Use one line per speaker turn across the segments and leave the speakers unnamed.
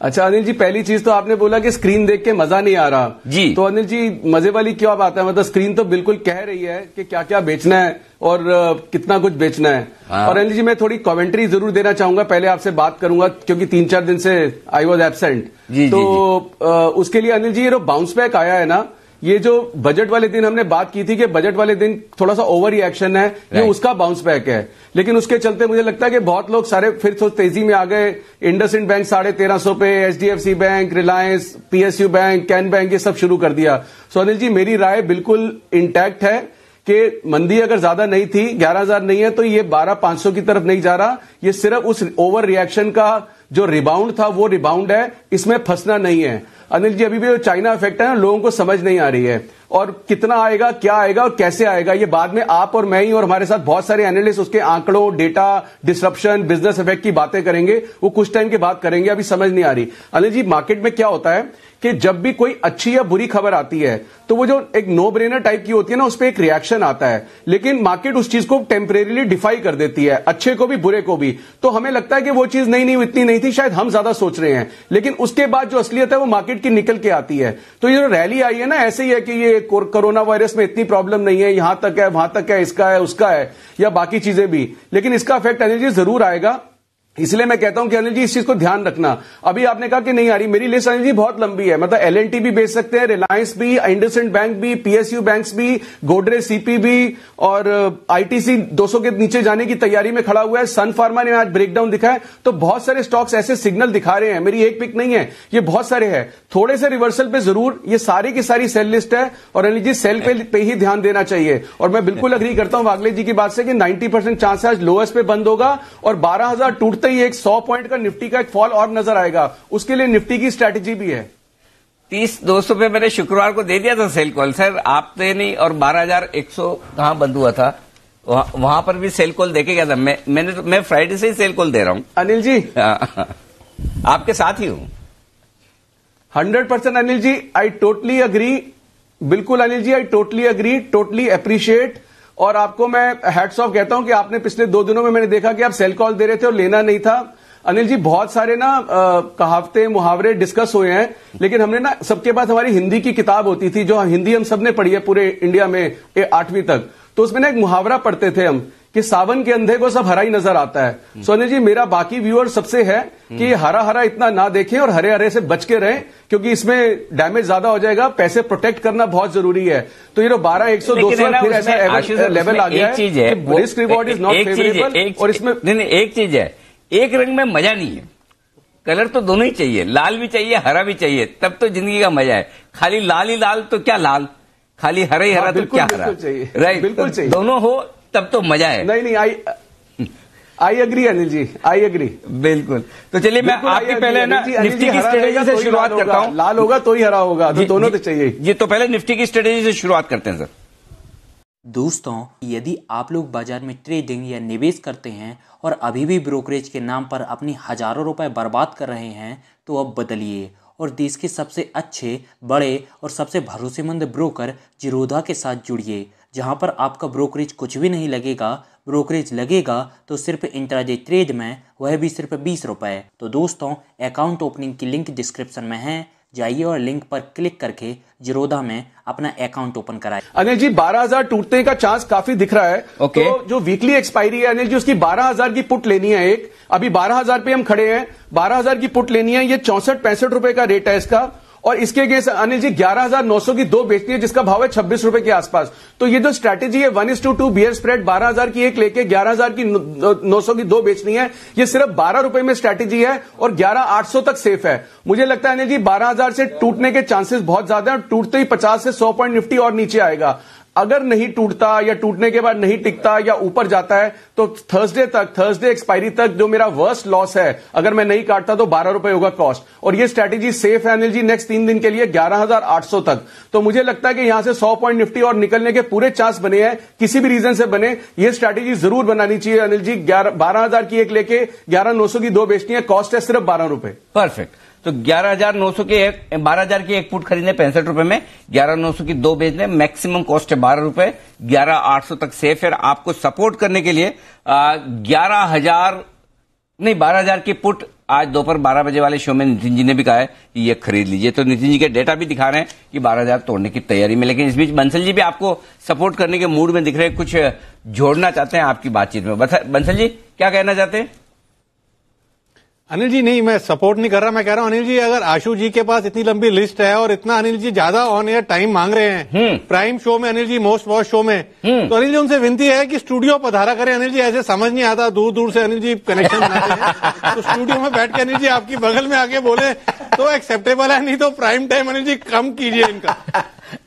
अच्छा अनिल जी पहली चीज़ तो आपने बोला कि स्क्रीन देख के मज़ा नहीं आ रहा।
जी।
तो अनिल जी मज़े वाली क्यों बात है? मतलब स्क्रीन तो बिल्कुल कह रही है कि क्या क्या बेचना है और कितना कुछ बेचना है। हाँ। और अनिल जी मैं थोड़ी कमेंट्री ज़रूर देना चाहूँगा। पहले आपसे बात करूँगा क्योंकि तीन चार दिन से आई वॉज़ एबसेंट तो
जी,
जी. आ, उसके लिए अनिल जी ये जो बाउंस बैक आया है ना ये जो बजट वाले दिन हमने बात की थी कि बजट वाले दिन थोड़ा सा ओवर रिएक्शन है ये उसका बाउंस बैक है। लेकिन उसके चलते मुझे लगता है कि बहुत लोग सारे फिर तो तेज़ी में आ गए। इंडस इंड बैंक साढ़े तेरह सौ पे HDFC bank Reliance PSU bank Can bank ये सब शुरू कर दिया। सो अनिल जी मेरी राय बिल्कुल इंटैक्ट है कि मंदी अगर ज़्यादा नहीं थी ग्यारह हज़ार नहीं है तो ये बारह पाँच सौ की तरफ़ नहीं जा रहा। ये सिर्फ़ उस ओवर रिएक्शन का जो रिबाउंड था वो रिबाउंड है। इसमें फंसना नहीं है। अनिल जी, अभी भी जो चाइना इफ़ेक्ट है ना, लोगों को समझ नहीं आ रही है। और कितना आएगा, क्या आएगा और कैसे आएगा, ये बाद में आप और मैं ही और हमारे साथ बहुत सारे एनालिस्ट उसके आंकड़ों डेटा डिस्ट्रप्शन बिज़नेस इफ़ेक्ट की बातें करेंगे। वो कुछ टाइम के बाद करेंगे, अभी समझ नहीं आ रही। अनिल जी मार्केट में क्या होता है कि जब भी कोई अच्छी या बुरी खबर आती है तो वो जो एक नो ब्रेनर टाइप की होती है ना, उस पर एक रिएक्शन आता है। लेकिन मार्केट उस चीज़ को टेम्परेरीली डिफाई कर देती है, अच्छे को भी, बुरे को भी। तो हमें लगता है कि वो चीज़ नहीं नहीं इतनी नहीं थी, शायद हम ज़्यादा सोच रहे हैं। लेकिन उसके बाद जो असलियत है, वो मार्केट की निकल के आती है। तो ये जो रैली आई है ना, ऐसे ही है कि ये कोरोना वायरस में इतनी प्रॉब्लम नहीं है, यहाँ तक है, वहाँ तक है, इसका है, उसका है, या बाकी चीज़ें भी। लेकिन इसका इफ़ेक्ट एनर्जी ज़रूर आएगा। इसलिए मैं कहता हूँ कि अनिल जी इस चीज़ को ध्यान रखना। अभी आपने कहा कि नहीं आ रही। मेरी लिस्ट अनिल जी बहुत लंबी है। मतलब एलएनटी भी बेच सकते हैं रिलायंस भी इंडसेंड बैंक भी पीएसयू बैंक्स भी गोडरे सीपी भी और आईटीसी 200 के नीचे जाने की तैयारी में खड़ा हुआ है। सन फार्मा ने आज ब्रेकडाउन दिखा है। तो बहुत सारे स्टॉक्स ऐसे सिग्नल दिखा रहे हैं। मेरी एक पिक नहीं है। ये बहुत सारे है। थोड़े से रिवर्सल पे ज़रूर ये सारी की सारी सेल लिस्ट है और अनिल जी सेल पे, पे ही ध्यान देना चाहिए। और मैं बिल्कुल अग्री करता हूँ वागले जी की बात से कि नाइन्टी चांस आज लोएस्ट पे बंद होगा और बारह टूटते ही एक सौ पॉइंट का निफ्टी का एक फॉल और नज़र आएगा। उसके लिए निफ्टी की स्ट्रैटेजी भी है।
तीस दो सौ पे मैंने शुक्रवार को दे दिया था सेल कॉल। सर आपने नहीं और बारह हज़ार एक सौ कहाँ बंद हुआ था? वह, वहाँ पर भी सेल कॉल देखे गया था। मैं मैंने तो मैं फ्राइडे से ही सेल कॉल दे रहा हूँ।
अनिल जी।
आपके साथ ही हूँ।
Hundred percent Anil ji I totally agree बिल्कुल Anil ji I totally agree totally appreciate और आपको मैं हेड्स ऑफ़ कहता हूँ कि आपने पिछले दो दिनों में मैंने देखा कि आप सेल कॉल दे रहे थे और लेना नहीं था। अनिल जी, बहुत सारे ना कहावते, मुहावरे डिस्कस हुए हैं, लेकिन हमने ना, सबके पास हमारी हिंदी की किताब होती थी, जो हिंदी हम सबने पढ़ी है पूरे इंडिया में आठवीं तक। तो उसमें ना एक मुहावरा पढ़ते थे हम कि सावन के अंधे को सब हरा ही नज़र आता है। सोने जी मेरा बाकी व्यूअर सबसे है कि हरा हरा इतना ना देखें और हरे हरे से बच के रहें क्योंकि इसमें डैमेज ज़्यादा हो जाएगा। पैसे प्रोटेक्ट करना बहुत ज़रूरी है। तो ये बारह एक सौ दो सौ फिर ऐसा लेवल आ गया
चीज़ है
risk reward is not favourable
और इसमें नहीं एक चीज़ है। एक रंग में मज़ा नहीं है। कलर तो दोनों ही चाहिए लाल भी चाहिए हरा भी चाहिए तब तो ज़िंदगी का मज़ा है। खाली लाल ही लाल तो क्या लाल? खाली हरा ही हरा तो क्या हरा? राइट बिल्कुल चाहिए। दोनों हो तब तो मज़ा है।
नहीं नहीं I I agree Anil ji I agree
बिल्कुल। तो चलिए मैं आपके पहले ना निफ्टी की स्ट्रेटेजी से शुरुआत करता हूँ।
लाल होगा तो ही हरा होगा तो दोनों तो चाहिए।
ये तो पहले निफ्टी की स्ट्रेटेजी से शुरुआत करते हैं सर।
दोस्तों यदि आप लोग बाज़ार में ट्रेडिंग या निवेश करते हैं और अभी भी ब्रोकरेज के नाम पर अपनी हज़ारों रुपए बर्बाद कर रहे हैं तो अब बदलिए और देश के सबसे अच्छे बड़े और सबसे भरोसेमंद ब्रोकर जिरोधा के साथ जुड़िए। जहाँ पर आपका ब्रोकरेज कुछ भी नहीं लगेगा ब्रोकरेज लगेगा तो सिर्फ़ इंट्राडे ट्रेड में वह भी सिर्फ़ बीस रुपए। तो दोस्तों अकाउंट ओपनिंग की लिंक डिस्क्रिप्शन में है। जाइए और लिंक पर क्लिक करके जिरोधा में अपना अकाउंट ओपन कराए
अनिल जी बारह हज़ार टूटने का चांस काफ़ी दिख रहा है।
okay.
तो जो वीकली एक्सपायरी है अनिल जी उसकी बारह हज़ार की पुट लेनी है एक। अभी बारह हज़ार पे हम खड़े हैं। बारह हज़ार की पुट लेनी है ये चौसठ पैंसठ रुपए का रेट है इसका। और इसके अगेंस्ट अनिल जी, ग्यारह हज़ार नौ सौ की दो बेचनी है, जिसका भाव है छब्बीस रुपए के आसपास। तो ये जो स्ट्रैटेजी है one is to two bear spread बारह हज़ार की एक लेके ग्यारह हज़ार की नौ सौ की दो बेचनी है। ये सिर्फ़ बारह रुपए में स्ट्रेटेजी है और ग्यारह आठ सौ तक सेफ़ है। मुझे लगता है, अनिल जी, बारह से टूटने के चांसेस बहुत ज़्यादा है टूटते ही पचास से सौ पॉइंट निफ्टी और नीचे आएगा। अगर नहीं टूटता या टूटने के बाद नहीं टिकता या ऊपर जाता है तो थर्सडे तक थर्सडे एक्सपायरी तक जो मेरा वर्स्ट लॉस है, अगर मैं नहीं काटता तो बारह रुपए होगा कॉस्ट और ये स्ट्रैटेजी सेफ़ है अनिल जी नेक्स्ट तीन दिन के लिए ग्यारह हज़ार आठ सौ तक. तो मुझे लगता है कि यहाँ से सौ पॉइंट निफ्टी और निकलने के पूरे चांस बने हैं, किसी भी रीजन से बने, ये स्ट्रैटेजी ज़रूर बनानी चाहिए अनिल जी बारह हज़ार की एक लेके ग्यारह नौ सौ की दो बेचनी है कॉस्ट है सिर्फ़ बारह रुपए।
परफेक्ट तो ग्यारह हज़ार नौ सौ के एक, बारह हज़ार की एक फुट खरीदने पैंसठ रुपए में, ग्यारह नौ सौ की दो बेचने, मैक्सिमम कॉस्ट है बारह रुपए, ग्यारह आठ सौ तक सेफ़ है आपको सपोर्ट करने के लिए ग्यारह हज़ार, नहीं, बारह हज़ार की पुट आज दोपहर बारह बजे वाले शो में नितिन जी ने भी कहा है कि ये खरीद लीजिए। तो नितिन जी के डेटा भी दिखा रहे हैं कि बारह हज़ार तोड़ने की तैयारी में, लेकिन इस बीच बंसल जी भी आपको सपोर्ट करने के मूड में दिख रहे हैं। कुछ जोड़ना चाहते हैं आपकी बातचीत में। बंसल जी, क्या कहना चाहते हैं?
अनिल जी नहीं मैं सपोर्ट नहीं कर रहा मैं कह रहा हूँ अनिल जी अगर आशु जी के पास इतनी लंबी लिस्ट है और इतना अनिल जी ज़्यादा ऑन एयर टाइम मांग रहे हैं प्राइम शो में Anil ji most watch show में तो अनिल जी उनसे विनती है कि स्टूडियो पधारा करें अनिल जी ऐसे समझ नहीं आता दूर दूर से अनिल जी कनेक्शन बनाते हैं तो स्टूडियो में बैठ के अनिल जी आपकी बगल में आके बोले तो एक्सेप्टेबल है नहीं तो प्राइम टाइम अनिल जी कम कीजिए इनका।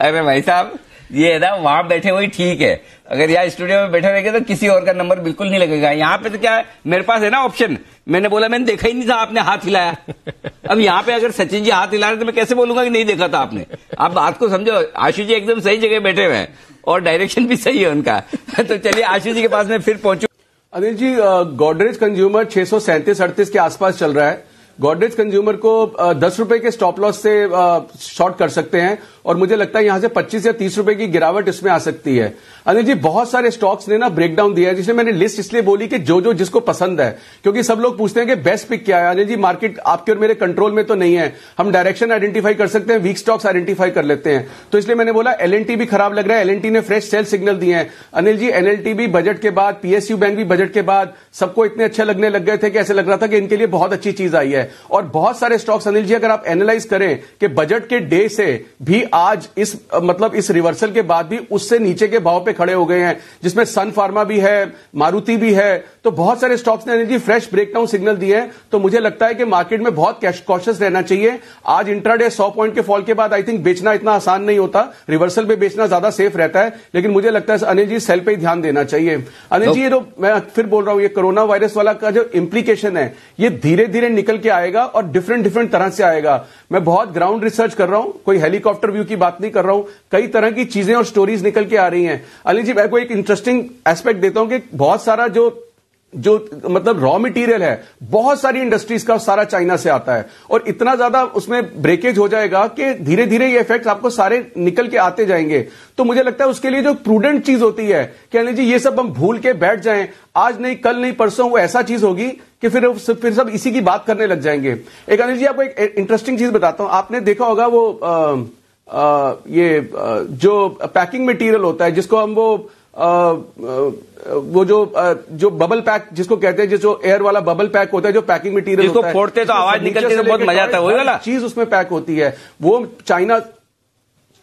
अरे भाई साहब ये है ना वहाँ बैठे हुए ठीक है अगर यहाँ स्टूडियो में बैठे रहेंगे तो किसी और का नंबर बिल्कुल नहीं लगेगा। यहाँ पे तो क्या है मेरे पास है ना ऑप्शन मैंने बोला मैंने देखा ही नहीं था आपने हाथ हिलाया। अब यहाँ पे अगर सचिन जी हाथ हिला रहे तो मैं कैसे बोलूँगा कि नहीं देखा था आपने? आप बात को समझो आशु जी एकदम सही जगह बैठे हुए हैं और डायरेक्शन भी सही है उनका। तो चलिए आशु जी के पास में फिर पहुंचू।
अनिल जी गोडरेज कंज्यूमर छह सौ सैंतीस अड़तीस के आसपास चल रहा है। गोडरेज कंज्यूमर को दस रुपए के स्टॉप लॉस से शॉर्ट कर सकते हैं। और मुझे लगता है यहाँ से 25 या 30 रुपए की गिरावट इसमें आ सकती है। अनिल जी, बहुत सारे स्टॉक्स ने ना ब्रेकडाउन दिया है, जिसमें मैंने लिस्ट इसलिए बोली कि जो जो जिसको पसंद है, क्योंकि सब लोग पूछते हैं कि बेस्ट पिक क्या है। अनिल जी मार्केट आपके और मेरे कंट्रोल में तो नहीं है। हम डायरेक्शन आइडेंटिफाई कर सकते हैं वीक स्टॉक्स आइडेंटिफाई कर लेते हैं। तो इसलिए मैंने बोला एलएनटी भी खराब लग रहा है। एलएनटी ने फ्रेश सेल सिग्नल दिए हैं। अनिल जी एनएलटी भी बजट के बाद पीएसयू बैंक भी बजट के बाद, सबको इतने अच्छे लगने लग गए थे कि ऐसे लग रहा था कि इनके लिए बहुत अच्छी चीज़ आई है। और बहुत सारे स्टॉक्स अनिल जी, अगर आप एनालाइज करें कि बजट के डे से भी आज इस मतलब इस रिवर्सल के बाद भी उससे नीचे के भाव पे खड़े हो गए हैं, जिसमें सन फार्मा भी है मारुति भी है तो बहुत सारे स्टॉक्स ने एनर्जी फ्रेश ब्रेकडाउन सिग्नल दिए हैं तो मुझे लगता है कि मार्केट में बहुत कैश कॉशियस रहना चाहिए। आज इंट्राडे सौ पॉइंट के फॉल के बाद आई थिंक बेचना इतना आसान नहीं होता रिवर्सल पे बेचना ज़्यादा सेफ़ रहता है, लेकिन मुझे लगता है अनिल जी सेल पे ध्यान देना चाहिए। अनिल जी, ये तो मैं फिर बोल रहा हूँ, ये कोरोना वायरस वाला का जो इम्प्लीकेशन है, ये धीरे धीरे निकल के आएगा और डिफरेंट डिफरेंट तरह से आएगा। मैं बहुत ग्राउंड रिसर्च कर रहा हूँ, कोई हेलीकॉप्टर व्यू की बात नहीं कर रहा हूँ कई तरह की चीज़ें और स्टोरीज निकल के आ रही हैं। अली जी मैं को एक इंटरेस्टिंग एस्पेक्ट देता हूँ कि बहुत सारा जो जो मतलब रॉ मटेरियल है बहुत सारी इंडस्ट्रीज़ का सारा चाइना से आता है। और इतना ज़्यादा उसमें ब्रेकेज हो जाएगा कि धीरे धीरे ये इफ़ेक्ट आपको सारे निकल के आते जाएँगे। तो मुझे लगता है उसके लिए जो प्रूडेंट चीज़ होती है कि अनिल जी ये सब हम भूल के बैठ जाएँ आज नहीं कल नहीं परसों वो ऐसा चीज़ होगी कि फिर फिर सब इसी की बात करने लग जाएँगे। एक अनिल जी आपको एक इंटरेस्टिंग चीज़ बताता हूँ। आपने देखा होगा वो आ, ये आ, जो पैकिंग मटेरियल होता है जिसको हम वो वो जो जो बबल पैक जिसको कहते हैं जो एयर वाला बबल पैक होता है जो पैकिंग मटेरियल
जिसको फोड़ते तो आवाज़ निकलती है तो बहुत मज़ा आता है वही वाला।
चीज़ उसमें पैक होती है। वो चाइना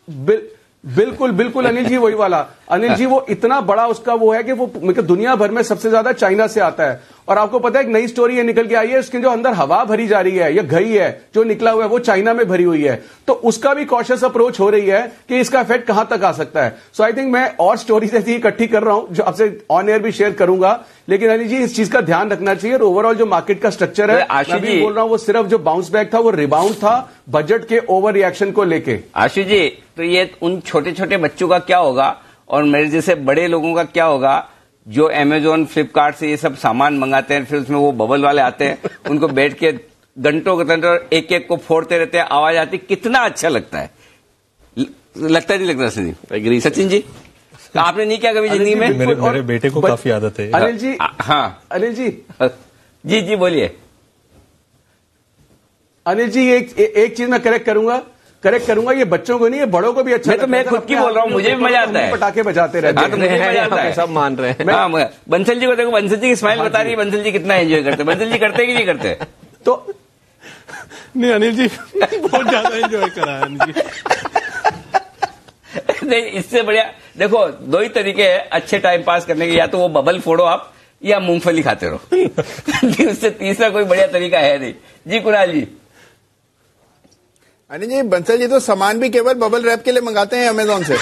बिल, बिल्कुल बिल्कुल अनिल जी वही वाला। अनिल जी वो इतना बड़ा उसका वो है कि वो दुनिया भर में सबसे ज़्यादा चाइना से आता है। और आपको पता है एक नई स्टोरी ये निकल के आई है उसके जो अंदर हवा भरी जा रही है या घई है जो निकला हुआ है वो चाइना में भरी हुई है। तो उसका भी कॉशियस अप्रोच हो रही है कि इसका इफ़ेक्ट कहाँ तक आ सकता है। सो आई थिंक मैं और स्टोरीज ऐसी इकट्ठी कर रहा हूँ जो आपसे ऑन एयर भी शेयर करूँगा। लेकिन अनिल जी इस चीज़ का ध्यान रखना चाहिए और ओवरऑल जो मार्केट का स्ट्रक्चर है
आशु जी।
बोल रहा हूँ वो सिर्फ़ जो बाउंस बैक था वो रिबाउंड था बजट के ओवर रिएक्शन को लेके।
आशु जी तो ये उन छोटे छोटे बच्चों का क्या होगा और मेरे जैसे बड़े लोगों का क्या होगा? जो अमेजोन फ्लिपकार्ट से ये सब सामान मंगाते हैं फिर उसमें वो बबल वाले आते हैं उनको बैठ के घंटों घंटों एक एक को फोड़ते रहते हैं आवाज़ आती कितना अच्छा लगता है। लगता नहीं लगता सचिन जी? सचिन जी? आपने नहीं किया कभी ज़िंदगी में?
मेरे, मेरे बेटे को काफ़ी आदत है।
अनिल जी? हाँ। अनिल जी?
जी जी बोलिए।
अनिल जी एक एक चीज़ मैं करेक्ट करूँगा। करेक्ट करूँगा ये बच्चों को नहीं ये बड़ों को भी अच्छा
मैं तो मैं खुद की बोल रहा हूँ मुझे भी मज़ा आता है।
पटाखे बजाते रहते
हाँ, तो मुझे मज़ा आता है।
सब मान रहे हैं।
हाँ, बंसल जी को देखो बंसल जी की स्माइल बता रही है बंसल जी कितना एंजॉय करते हैं। बंसल जी करते कि नहीं करते?
तो
नहीं अनिल जी बहुत ज़्यादा एंजॉय करा है अनिल जी।
नहीं इससे बढ़िया देखो दो ही तरीके हैं अच्छे टाइम पास करने के या तो वो बबल फोड़ो आप या मूंगफली खाते रहो। उससे तीसरा कोई बढ़िया तरीका है नहीं। जी कुणाल जी?
अनिल जी बंसल जी तो सामान भी केवल बबल रैप के लिए मंगाते हैं अमेजोन से।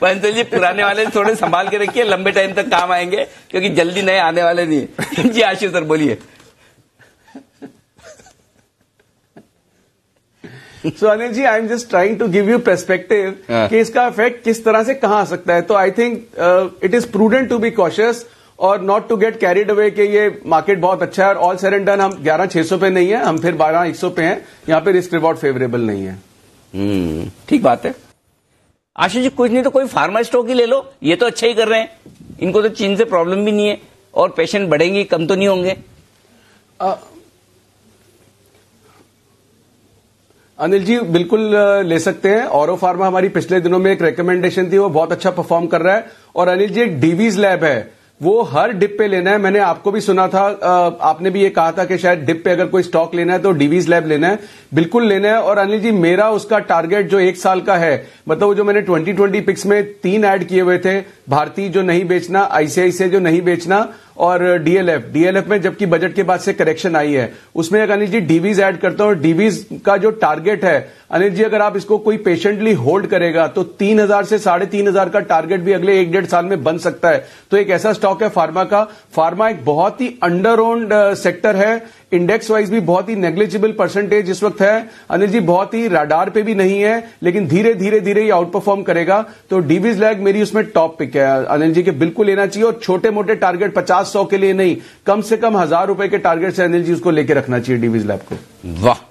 बंसल जी पुराने वाले थोड़े संभाल के रखिए लंबे टाइम तक काम आएँगे क्योंकि जल्दी नए आने वाले नहीं। जी आशीष सर बोलिए।
So Anil ji I am just trying to give you perspective कि इसका इफ़ेक्ट किस तरह से कहाँ आ सकता है। तो I think it is prudent to be cautious और not to get carried away कि ये मार्केट बहुत अच्छा है और ऑल सेर एंड डन हम ग्यारह छह सौ पे नहीं है हम फिर बारह एक सौ पे हैं। यहाँ पे रिस्क रिवॉर्ड फेवरेबल नहीं है।
हम्म, ठीक बात है। आशीष जी कुछ नहीं तो कोई फार्मा स्टॉक ही ले लो ये तो अच्छा ही कर रहे हैं। इनको तो चीन से प्रॉब्लम भी नहीं है और पेशेंट बढ़ेंगे कम तो नहीं होंगे।
अनिल जी बिल्कुल ले सकते हैं। और फार्मा हमारी पिछले दिनों में एक रिकमेंडेशन थी वो बहुत अच्छा परफॉर्म कर रहा है। और अनिल जी एक डीवीज लैब है। वो हर डिप पे लेना है। मैंने आपको भी सुना था आपने भी ये कहा था कि शायद डिप पे अगर कोई स्टॉक लेना है तो डीवीज लैब लेना है। बिल्कुल लेना है। और अनिल जी, मेरा उसका टारगेट जो एक साल का है मतलब वो जो मैंने 2020 पिक्स में तीन ऐड किए हुए थे भारतीय जो नहीं बेचना आईसीआईसीआई जो नहीं बेचना और डीएलएफ डीएलएफ में जबकि बजट के बाद से करेक्शन आई है। उसमें एक अनिल जी डीवीज ऐड करता हूँ और डीवीज का जो टारगेट है, अनिल जी अगर आप इसको कोई पेशेंटली होल्ड करेगा तो तीन हज़ार से साढ़े तीन हज़ार का टारगेट भी अगले एक डेढ़ साल में बन सकता है। तो एक ऐसा स्टॉक है फार्मा का। फार्मा एक बहुत ही अंडर ओन्ड सेक्टर है। इंडेक्स वाइज भी बहुत ही नेग्लिजिबल परसेंटेज इस वक्त है। अनिल जी, बहुत ही राडार पे भी नहीं है, लेकिन धीरे धीरे धीरे ये आउट परफॉर्म करेगा। तो डीवीज लैग मेरी उसमें टॉप पिक है। अनिल जी के बिल्कुल लेना चाहिए और छोटे मोटे टारगेट पचास सौ के लिए नहीं, कम से कम हज़ार रुपए के टारगेट से अनिल जी उसको लेके रखना चाहिए डीवीज लैब को।
वाह,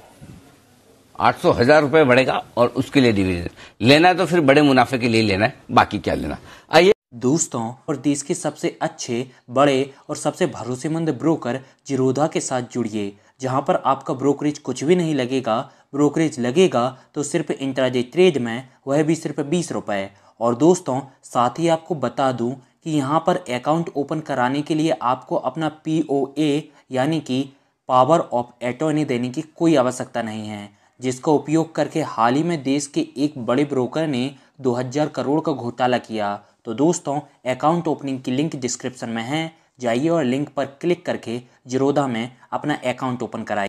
आठ सौ, हज़ार रुपए बढ़ेगा और उसके लिए डिवीज़न लेना है तो फिर बड़े मुनाफे के लिए लेना है, बाकी क्या लेना। आइए
दोस्तों और देश के सबसे अच्छे, बड़े और सबसे भरोसेमंद ब्रोकर जिरोधा के साथ जुड़िए, जहाँ पर आपका ब्रोकरेज कुछ भी नहीं लगेगा। ब्रोकरेज लगेगा तो सिर्फ़ इंट्राडे ट्रेड में वह भी सिर्फ़ बीस रुपए। और दोस्तों, साथ ही आपको बता दूँ कि यहाँ पर अकाउंट ओपन कराने के लिए आपको अपना पी ओ ए, यानी कि पावर ऑफ़ एटोनी देने की कोई आवश्यकता नहीं है, जिसका उपयोग करके हाल ही में देश के एक बड़े ब्रोकर ने 2000 करोड़ का घोटाला किया। तो दोस्तों अकाउंट ओपनिंग की लिंक डिस्क्रिप्शन में है। जाइए और लिंक पर क्लिक करके जिरोदा में अपना अकाउंट ओपन कराइए।